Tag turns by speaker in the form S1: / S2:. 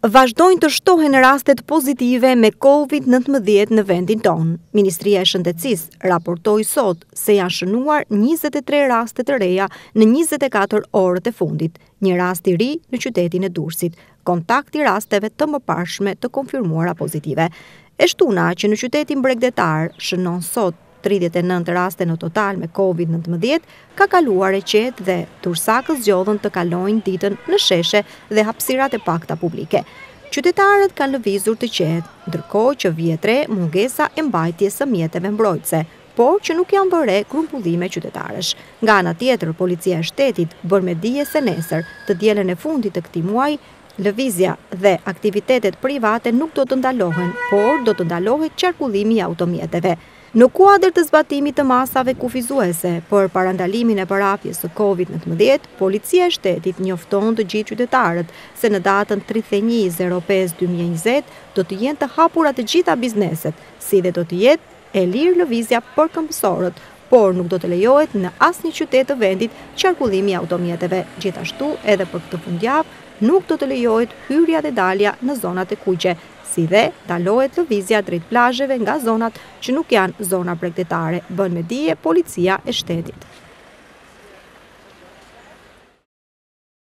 S1: Vazhdojnë të shtohen rastet pozitive me COVID-19 në vendin tonë. Ministria e Shëndetësisë raportoi sot se janë shënuar 23 raste të reja në 24 orët e fundit, një rast i ri në qytetin e Durrësit, kontakt i rasteve të mëparshme të konfirmuara pozitive. E shtuna, që në qytetin bregdetar shënon sot tridhjetë e nëntë raste në total me Covid nëntëmbëdhjetë, ka kaluar e qetë dhe durrsakët zgjodhën të kalojnë ditën në sheshe dhe hapësirat e pakta publike. Qytetarët kanë lëvizur të qetë, ndërkohë që vihet re mungesa e mbajtjes së mjeteve mbrojtëse, por që nuk janë vënë re grumbullime qytetarësh. Nga ana tjetër, Policia e Shtetit bën me dije se nesër, të dielën e fundit të këtij muaji, Lëvizja dhe aktivitetet private nuk do të ndalohen, por do të ndalohet qarkullimi i automjeteve. Në kuadër të zbatimit të masave kufizuese për parandalimin e përhapjes së Covid nëntëmbëdhjetë, Policia e Shtetit njofton të gjithë qytetarët se në datën tridhjetë e një zero pesë dy mijë e njëzet do të jenë të hapura të gjitha bizneset, si dhe do të jetë E lirë lëvizja për këmbësorët, por nuk do të lejohet në asnjë qytet të vendit qarkullimi i automjeteve. Gjithashtu edhe për këtë fundjavë nuk do të lejohet hyrja dhe dalja në zonat e kuqe, si dhe ndalohet lëvizja drejt plazheve nga zonat që nuk janë zona bregdetare, bën me dije Policia e Shtetit.